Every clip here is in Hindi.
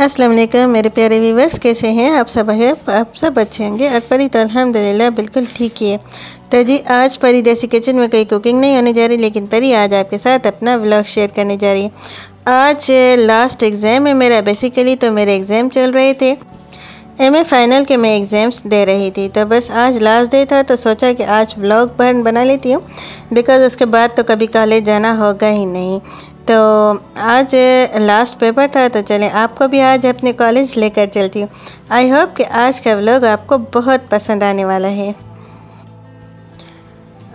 अस्सलाम वालेकुम, मेरे प्यारे व्यूवर्स, कैसे हैं? आप सब है, आप सब अच्छे होंगे? परी तो अल्हम्दुलिल्लाह, बिल्कुल ठीक ही है। तो जी, आज परी देसी किचन में कोई कुकिंग नहीं होने जा रही, लेकिन परी आज आपके साथ अपना व्लॉग शेयर करने जा रही है। आज लास्ट एग्ज़ाम है मेरा बेसिकली तो मेरे एग्ज़ाम चल रहे थे। एम ए फाइनल के मैं एग्ज़ाम्स दे रही थी तो बस आज लास्ट डे था तो सोचा कि आज ब्लॉग व्लॉग बना लेती हूँ। बिकॉज़ उसके बाद तो कभी कॉलेज जाना होगा ही नहीं। तो आज लास्ट पेपर था तो चलें आपको भी आज अपने कॉलेज लेकर चलती हूँ। आई होप कि आज का व्लॉग आपको बहुत पसंद आने वाला है।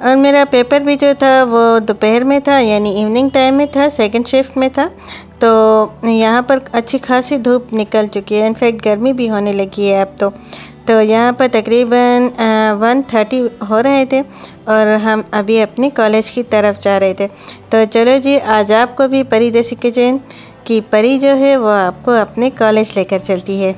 और मेरा पेपर भी जो था, वो दोपहर में था, यानी इवनिंग टाइम में था सेकंड शिफ्ट में था। तो यहाँ पर अच्छी खासी धूप निकल चुकी है। इनफैक्ट गर्मी भी होने लगी है अब तो। तो यहाँ पर तकरीबन वन थर्टी हो रहे थे और हम अभी अपने कॉलेज की तरफ़ जा रहे थे। तो चलो जी, आज आपको भी परी देसी किचन की परी जो है वो आपको अपने कॉलेज लेकर चलती है।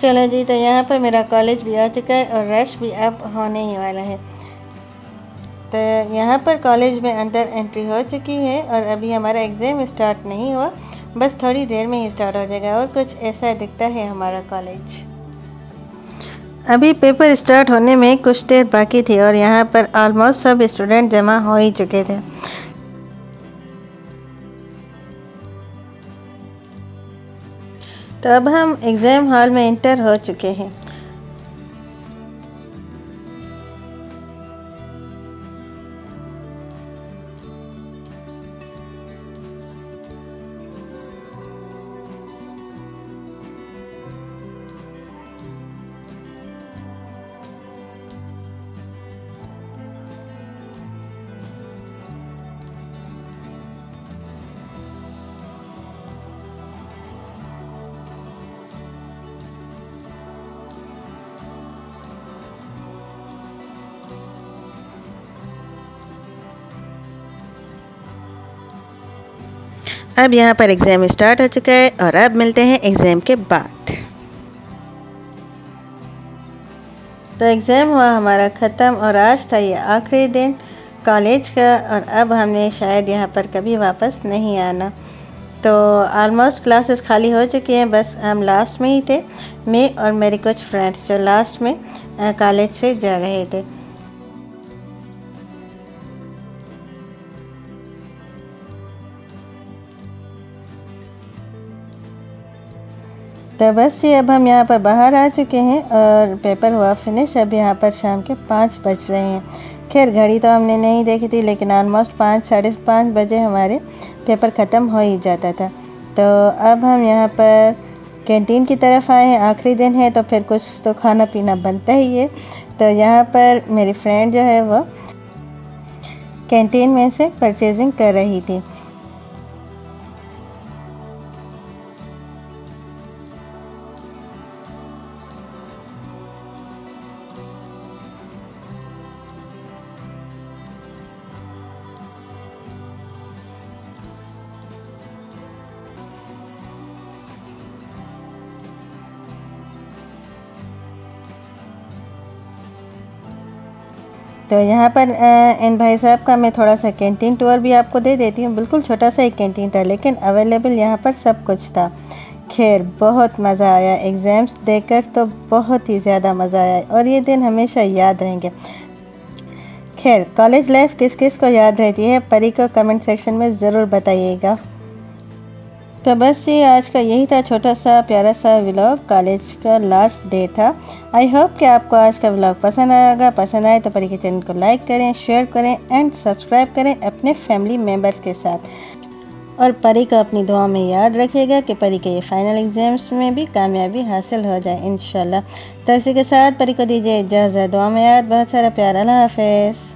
चलो जी तो यहाँ पर मेरा कॉलेज भी आ चुका है और रश भी अब होने ही वाला है। तो यहाँ पर कॉलेज में अंदर एंट्री हो चुकी है और अभी हमारा एग्ज़ाम स्टार्ट नहीं हुआ। बस थोड़ी देर में ही स्टार्ट हो जाएगा और कुछ ऐसा दिखता है हमारा कॉलेज अभी पेपर स्टार्ट होने में कुछ देर बाकी थी और यहाँ पर ऑलमोस्ट सब स्टूडेंट जमा हो ही चुके थे। तो अब हम एग्ज़ाम हॉल में इंटर हो चुके हैं। अब यहाँ पर एग्ज़ाम स्टार्ट हो चुका है और अब मिलते हैं एग्ज़ाम के बाद। तो एग्ज़ाम हुआ हमारा ख़त्म और आज था ये आखिरी दिन कॉलेज का और अब हमने शायद यहाँ पर कभी वापस नहीं आना। तो आलमोस्ट क्लासेस खाली हो चुकी हैं, बस हम लास्ट में ही थे, मैं और मेरे कुछ फ्रेंड्स जो लास्ट में कॉलेज से जा रहे थे। तो बस ये अब हम यहाँ पर बाहर आ चुके हैं और पेपर हुआ फिनिश अब यहाँ पर शाम के पाँच बज रहे हैं। खैर, घड़ी तो हमने नहीं देखी थी, लेकिन ऑलमोस्ट पाँच, साढ़े पाँच बजे हमारे पेपर ख़त्म हो ही जाता था। तो अब हम यहाँ पर कैंटीन की तरफ़ आए हैं, आखिरी दिन है तो फिर कुछ तो खाना पीना बनता ही है। तो यहाँ पर मेरी फ्रेंड जो है वो कैंटीन में से परचेजिंग कर रही थी। तो यहाँ पर इन भाई साहब का मैं थोड़ा सा कैंटीन टूर भी आपको दे देती हूँ। बिल्कुल छोटा सा एक कैंटीन था, लेकिन अवेलेबल यहाँ पर सब कुछ था। खैर, बहुत मज़ा आया एग्ज़ाम्स देकर तो बहुत ही ज़्यादा मज़ा आया और ये दिन हमेशा याद रहेंगे। खैर कॉलेज लाइफ किस किस को याद रहती है, परी को कमेंट सेक्शन में ज़रूर बताइएगा। तो बस ये आज का यही था छोटा सा प्यारा सा व्लॉग कॉलेज का लास्ट डे था। आई होप कि आपको आज का व्लॉग पसंद आएगा पसंद आए तो परी के चैनल को लाइक करें शेयर करें एंड सब्सक्राइब करें अपने फैमिली मेंबर्स के साथ। और परी को अपनी दुआ में याद रखिएगा कि परी के ये फाइनल एग्ज़ाम्स में भी कामयाबी हासिल हो जाए इन तो इसी के साथ परी को दीजिए इजाज़त दुआ में याद। बहुत सारा प्यार हाफिज़।